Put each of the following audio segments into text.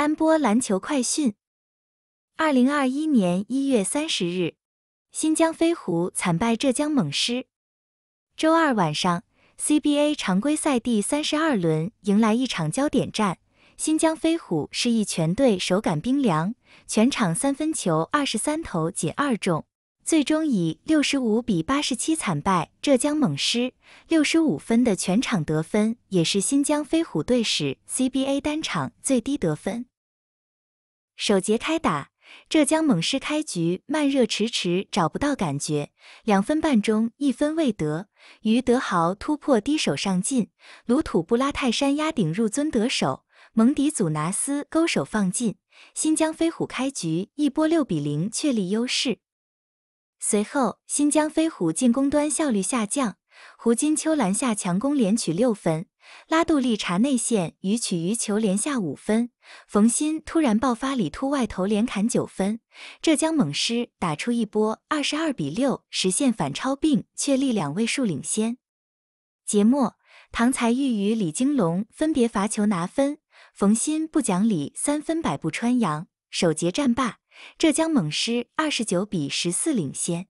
安波篮球快讯：二零二一年一月三十日，新疆飞虎惨败浙江猛狮。周二晚上，CBA 常规赛第三十二轮迎来一场焦点战。新疆飞虎是一全队手感冰凉，全场三分球二十三投仅二中，最终以六十五比八十七惨败浙江猛狮。六十五分的全场得分，也是新疆飞虎队史 CBA 单场最低得分。首节开打，浙江猛狮开局慢热迟迟找不到感觉，两分半钟一分未得。于德豪突破低手上进，鲁土布拉泰山压顶入樽得手，蒙迪祖纳斯勾手放进，新疆飞虎开局一波六比零确立优势。随后，新疆飞虎进攻端效率下降，胡金秋篮下强攻连取六分。拉杜利查内线与取余球连下五分，冯鑫突然爆发里突外投连砍九分，浙江猛狮打出一波二十二比六，实现反超并确立两位数领先。节末，唐才玉与李金龙分别罚球拿分，冯鑫不讲理三分百步穿杨，首节战罢，浙江猛狮二十九比十四领先。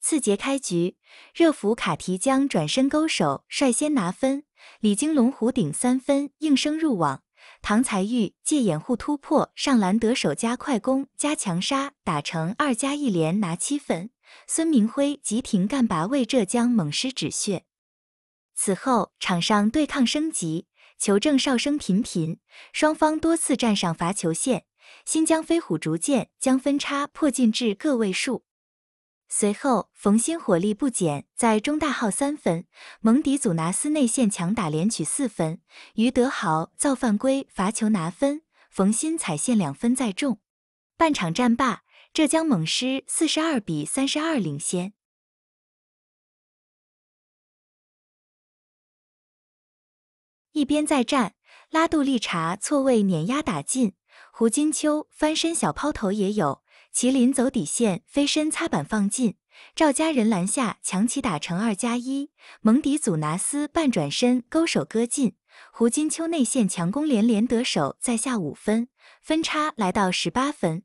次节开局，热伏卡提江转身勾手率先拿分。李金龙弧顶三分应声入网，唐才玉借掩护突破上篮得手加快攻加强杀，打成二加一连拿七分。孙明辉急停干拔为浙江猛狮止血。此后场上对抗升级，球证哨声频频，双方多次站上罚球线，新疆飞虎逐渐将分差迫近至个位数。随后，冯鑫火力不减，在中大号三分，蒙迪祖纳斯内线强打连取四分，于德豪造犯规罚球拿分，冯鑫踩线两分再中。半场战罢，浙江猛狮四十二比三十二领先。一边再战，拉杜利查错位碾压打进，胡金秋翻身小抛投也有。麒麟走底线，飞身擦板放进，赵家人篮下强起打成二加一。蒙迪祖纳斯半转身勾手搁进，胡金秋内线强攻连连得手，再下五分，分差来到十八分。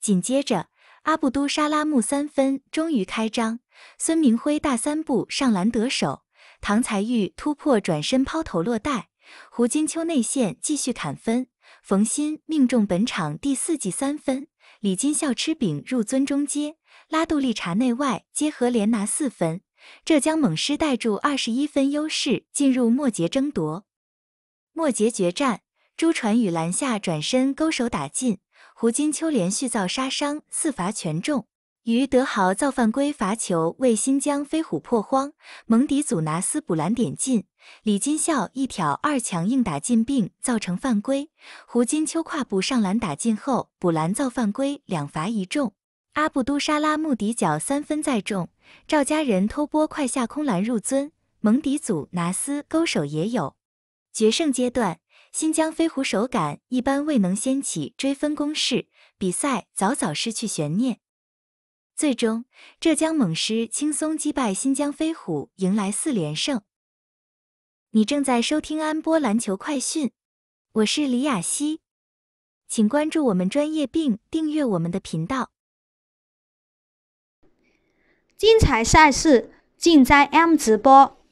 紧接着，阿布都沙拉木三分终于开张，孙明辉大三步上篮得手，唐才玉突破转身抛投落袋，胡金秋内线继续砍分，冯鑫命中本场第四记三分。李金笑吃饼入樽中接，拉杜丽查内外结合连拿四分，浙江猛狮带住二十一分优势进入末节争夺。末节决战，朱传宇篮下转身勾手打进，胡金秋连续造杀伤，四罚全中。于德豪造犯规罚球为新疆飞虎破荒，蒙迪祖纳斯补篮点进。李金孝一挑二强硬打进并造成犯规，胡金秋跨步上篮打进后补篮造犯规，两罚一中。阿布都沙拉木底角三分再中，赵家人偷波快下空篮入樽，蒙迪祖拿斯勾手也有。决胜阶段，新疆飞虎手感一般未能掀起追分攻势，比赛早早失去悬念。最终，浙江猛狮轻松击败新疆飞虎，迎来四连胜。你正在收听安波篮球快讯，我是李雅熙，请关注我们专业并订阅我们的频道。精彩赛事尽在 M 直播。